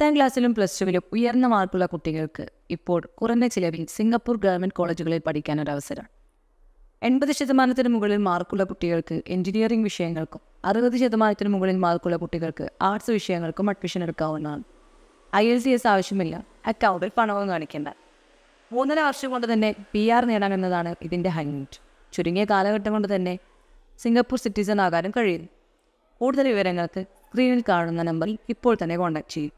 പത്താം ക്ലാസ്സിലും പ്ലസ് ടുവിലും ഉയർന്ന മാർക്കുള്ള കുട്ടികൾക്ക് ഇപ്പോൾ കുറഞ്ഞ ചിലവിൽ സിംഗപ്പൂർ ഗവൺമെന്റ് കോളേജുകളിൽ പഠിക്കാനൊരവസരം എൺപത് ശതമാനത്തിന് മുകളിൽ മാർക്കുള്ള കുട്ടികൾക്ക് എഞ്ചിനീയറിംഗ് വിഷയങ്ങൾക്കും അറുപത് ശതമാനത്തിന് മുകളിൽ മാർക്കുള്ള കുട്ടികൾക്ക് ആർട്സ് വിഷയങ്ങൾക്കും അഡ്മിഷൻ എടുക്കാവുന്നതാണ്. ഐ എൽ സി എസ് ആവശ്യമില്ല. അക്കൗണ്ടിൽ പണവും കാണിക്കേണ്ട. മൂന്നര വർഷം കൊണ്ട് തന്നെ പി ആർ നേടാമെന്നതാണ് ഇതിന്റെ ഹൈലൈറ്റ് ചുരുങ്ങിയ കാലഘട്ടം കൊണ്ട് തന്നെ സിംഗപ്പൂർ സിറ്റിസൺ ആകാനും കഴിയുന്നു. കൂടുതൽ വിവരങ്ങൾക്ക് സ്ക്രീനിൽ കാണുന്ന നമ്പറിൽ ഇപ്പോൾ തന്നെ കോൺടാക്ട് ചെയ്യും